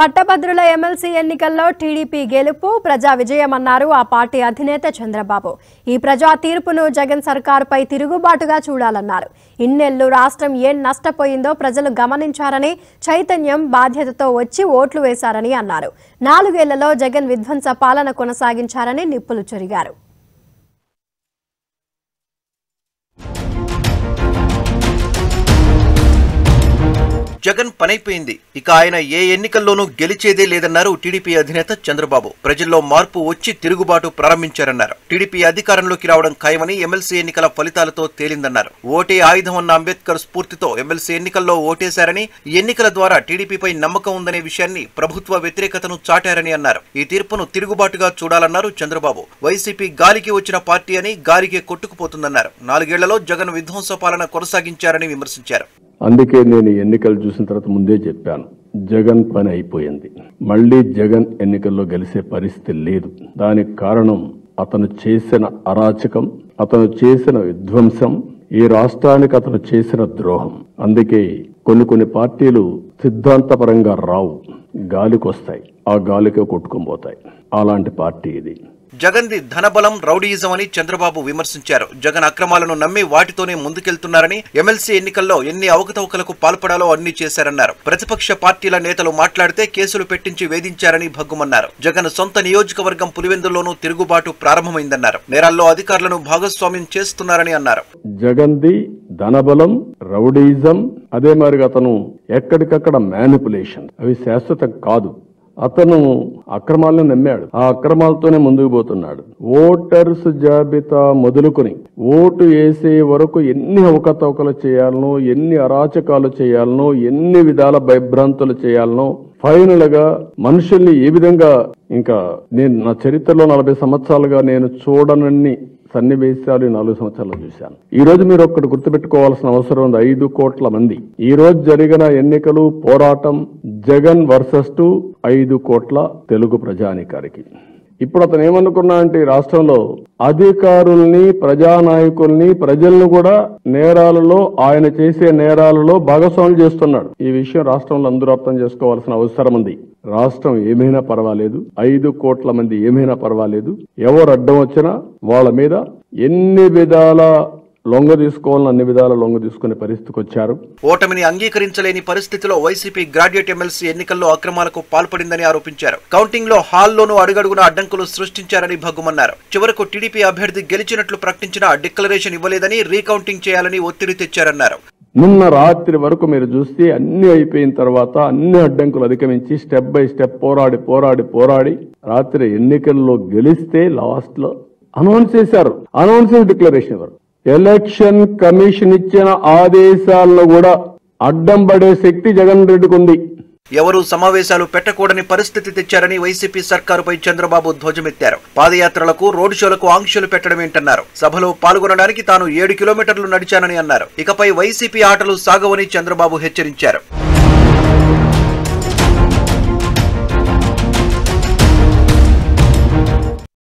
పట్టభద్రుల ఎమ్మెల్సీ ఎన్నికల్లో టీడీపీ గెలుపు ప్రజా విజయమన్నారు ఆ పార్టీ అధినేత చంద్రబాబు. ఈ ప్రజా తీర్పును జగన్ సర్కారుపై తిరుగుబాటుగా చూడాలన్నారు. ఇన్నెళ్ళు రాష్ట్రం ఏం నష్టపోయిందో ప్రజలు గమనించారని చైతన్యం బాధ్యతతో వచ్చి ఓట్లు వేశారని అన్నారు. నాలుగేళ్ళలో జగన్ విధ్వంస పాలన కొనసాగించారని నిప్పులు చెరిగారు. జగన్ పనైపోయింది. ఇక ఆయన ఏ ఎన్నికల్లోనూ గెలిచేదే లేదన్నారు టీడీపీ అధినేత చంద్రబాబు. ప్రజల్లో మార్పు వచ్చి తిరుగుబాటు ప్రారంభించారన్నారు. టీడీపీ అధికారంలోకి రావడం ఖాయమని ఎమ్మెల్సీ ఎన్నికల ఫలితాలతో తేలిందన్నారు. ఓటే ఆయుధం అన్న అంబేద్కర్ స్ఫూర్తితో ఎమ్మెల్సీ ఎన్నికల్లో ఓటేశారని ఎన్నికల ద్వారా టీడీపీపై నమ్మకం ఉందనే విషయాన్ని ప్రభుత్వ వ్యతిరేకతను చాటారని అన్నారు. ఈ తీర్పును తిరుగుబాటుగా చూడాలన్నారు చంద్రబాబు. వైసీపీ గాలికి వచ్చిన పార్టీ అని గాలికే కొట్టుకుపోతుందన్నారు. నాలుగేళ్ళలో జగన్ విధ్వంస పాలన కొనసాగించారని విమర్శించారు. అందుకే నేను ఎన్నికలు చూసిన తర్వాత ముందే చెప్పాను. జగన్ పని అయిపోయింది. మళ్ళీ జగన్ ఎన్నికల్లో గెలిసే పరిస్థితి లేదు. దానికి కారణం అతను చేసిన అరాచకం అతను చేసిన విధ్వంసం ఈ రాష్ట్రానికి అతను చేసిన ద్రోహం. అందుకే కొన్ని కొన్ని పార్టీలు సిద్ధాంతపరంగా రావు. గాలికొస్తాయి. ఆ గాలికే కొట్టుకుని పోతాయి. అలాంటి పార్టీ ఇది. జగన్ది ధనబలం రౌడీయిజం అని చంద్రబాబు విమర్శించారు. జగన్ అక్రమాలను నమ్మి వాటితోనే ముందుకెళ్తున్నారని ఎమ్మెల్సీ ఎన్నికల్లో ఎన్ని అవకతవకలకు పాల్పడాలో అన్ని చేశారన్నారు. ప్రతిపక్ష పార్టీల నేతలు మాట్లాడితే కేసులు పెట్టించి వేధించారని భగ్గుమన్నారు. జగన్ సొంత నియోజకవర్గం పులివెందుల్లోనూ తిరుగుబాటు ప్రారంభమైందన్నారు. నేరాల్లో అధికారులను భాగస్వామ్యం చేస్తున్నారని అన్నారు. జగన్ది ధనబలం రౌడీజం అదే మరి అతను ఎక్కడికక్కడ మ్యానిపులేషన్. అవి శాశ్వతం కాదు. అతను అక్రమాలను నమ్మాడు. ఆ అక్రమాలతోనే ముందుకు పోతున్నాడు. ఓటర్స్ జాబితా మొదలుకొని ఓటు వేసే వరకు ఎన్ని అవకతవకలు చేయాలనో ఎన్ని అరాచకాలు చేయాలనో ఎన్ని విధాల భయభ్రాంతులు చేయాలనో ఫైనల్గా మనుషుల్ని ఏ విధంగా ఇంకా నేను నా చరిత్రలో నలభై సంవత్సరాలుగా నేను చూడనన్ని సన్నివేశాలు నాలుగు సంవత్సరాలు చూశాను. ఈ రోజు మీరు ఒక్కటి గుర్తుపెట్టుకోవాల్సిన అవసరం ఉంది. ఐదు కోట్ల మంది. ఈ రోజు జరిగిన ఎన్నికలు పోరాటం జగన్ వర్సెస్ టు ఐదు కోట్ల తెలుగు ప్రజానికారికి ఇప్పుడు అతను ఏమనుకున్నా అంటే రాష్ట్రంలో అధికారుల్ని ప్రజానాయకుల్ని ప్రజలను కూడా నేరాలలో ఆయన చేసే నేరాలలో భాగస్వాములు చేస్తున్నాడు. ఈ విషయం రాష్ట్రంలో అందరూ అర్థం చేసుకోవాల్సిన అవసరం ఉంది. రాష్ట్రం ఏమైనా పర్వాలేదు. ఐదు కోట్ల మంది ఏమైనా పర్వాలేదు. ఎవరు అడ్డం వచ్చినా వాళ్ళ మీద ఎన్ని విధాల లొంగ తీసుకోవాలని అన్ని విధాల లొంగ తీసుకునే పరిస్థితికి వచ్చారు. ఓటమిని అంగీకరించలేని పరిస్థితిలో వైసీపీ గ్రాడ్యుయేట్ ఎమ్మెల్సీ ఎన్నికల్లో అక్రమాలకు పాల్పడిందని ఆరోపించారు. కౌంటింగ్లో హాల్లోనూ అడుగడుగున అడ్డంకులు సృష్టించారని భగ్గుమన్నారు. చివరకు టీడీపీ అభ్యర్థి గెలిచినట్లు ప్రకటించిన డిక్లరేషన్ ఇవ్వలేదని రీకౌంటింగ్ చేయాలని ఒత్తిడి తెచ్చారన్నారు. నిన్న రాత్రి వరకు మీరు చూస్తే అన్ని అయిపోయిన తర్వాత అన్ని అడ్డంకులు అధిగమించి స్టెప్ బై స్టెప్ పోరాడి పోరాడి పోరాడి రాత్రి ఎన్నికల్లో గెలిస్తే లాస్ట్లో అనౌన్స్ చేశారు. అనౌన్స్ చేసి డిక్లరేషన్ ఇవ్వరు ఎలక్షన్ కమిషన్ ఇచ్చిన ఆదేశాలను కూడా అడ్డం పడే శక్తి జగన్ రెడ్డికి ఉంది. ఎవరూ సమావేశాలు పెట్టకూడని పరిస్థితి తెచ్చారని వైసీపీ సర్కారుపై చంద్రబాబు ధ్వజమెత్తారు. పాదయాత్రలకు రోడ్ షోలకు ఆంక్షలు పెట్టడం ఏంటన్నారు? సభలో పాల్గొనడానికి తాను ఏడు కిలోమీటర్లు నడిచానని అన్నారు. ఇకపై వైసీపీ ఆటలు సాగవని చంద్రబాబు హెచ్చరించారు.